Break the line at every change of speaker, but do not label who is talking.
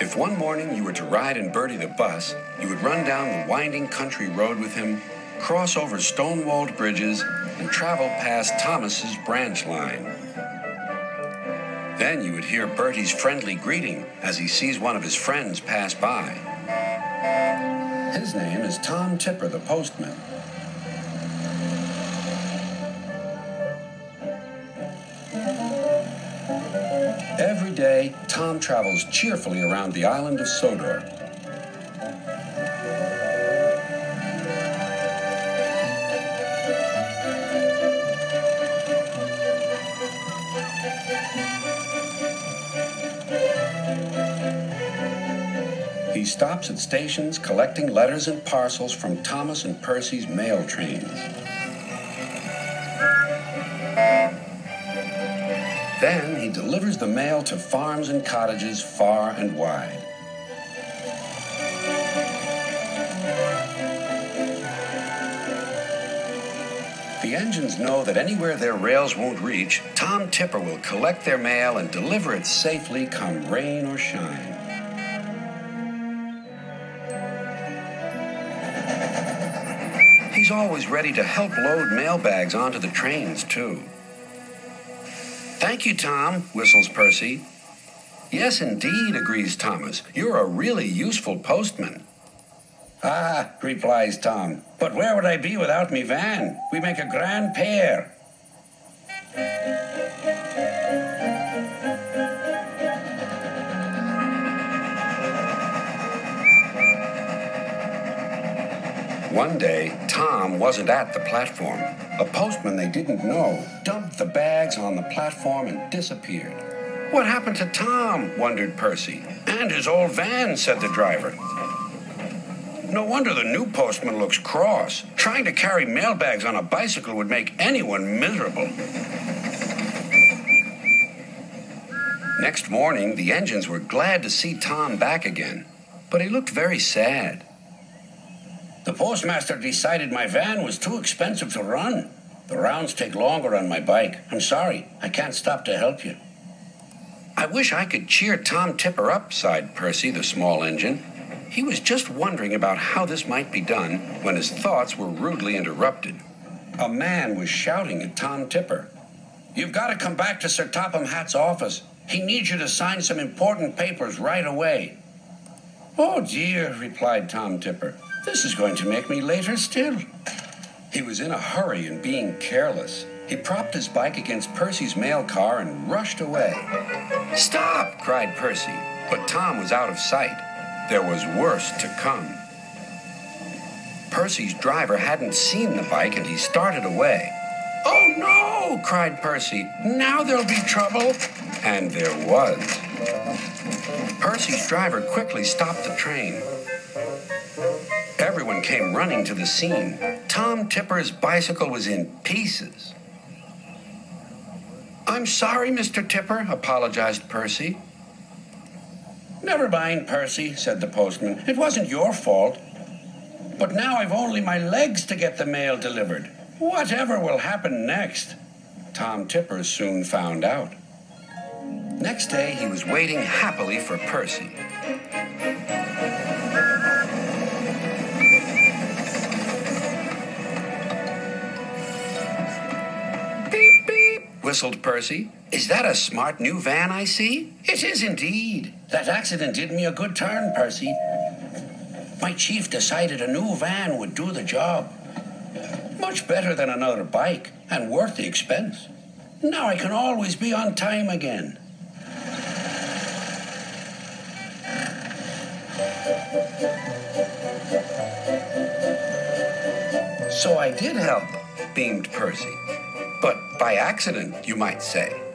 If one morning you were to ride in Bertie the bus, you would run down the winding country road with him, cross over stone walled bridges, and travel past Thomas's branch line. Then you would hear Bertie's friendly greeting as he sees one of his friends pass by. His name is Tom Tipper, the postman. Every day, Tom travels cheerfully around the island of Sodor. He stops at stations collecting letters and parcels from Thomas and Percy's mail trains. Then he delivers the mail to farms and cottages far and wide. The engines know that anywhere their rails won't reach, Tom Tipper will collect their mail and deliver it safely come rain or shine. He's always ready to help load mailbags onto the trains, too. Thank you, Tom, whistles Percy. Yes, indeed, agrees Thomas. You're a really useful postman. Ah, replies Tom. But where would I be without me van? We make a grand pair. One day, Tom wasn't at the platform. A postman they didn't know dumped the bags on the platform and disappeared. What happened to Tom? wondered Percy. And his old van, said the driver. No wonder the new postman looks cross. Trying to carry mailbags on a bicycle would make anyone miserable. Next morning, the engines were glad to see Tom back again, but he looked very sad. The postmaster decided my van was too expensive to run. The rounds take longer on my bike. I'm sorry, I can't stop to help you. I wish I could cheer Tom Tipper up, sighed Percy, the small engine. He was just wondering about how this might be done when his thoughts were rudely interrupted. A man was shouting at Tom Tipper. You've got to come back to Sir Topham Hatt's office. He needs you to sign some important papers right away. Oh dear, replied Tom Tipper. This is going to make me later still. He was in a hurry and being careless. He propped his bike against Percy's mail car and rushed away. Stop! cried Percy, but Tom was out of sight. There was worse to come. Percy's driver hadn't seen the bike and he started away. Oh no! cried Percy. Now there'll be trouble. And there was. Percy's driver quickly stopped the train. Everyone came running to the scene. Tom Tipper's bicycle was in pieces. I'm sorry, Mr. Tipper, apologized Percy. Never mind, Percy, said the postman. It wasn't your fault. But now I've only my legs to get the mail delivered. Whatever will happen next? Tom Tipper soon found out. Next day, he was waiting happily for Percy. Whistled Percy. Is that a smart new van I see? It is indeed. That accident did me a good turn, Percy. My chief decided a new van would do the job. Much better than another bike and worth the expense. Now I can always be on time again. So I did help, beamed Percy. But by accident, you might say.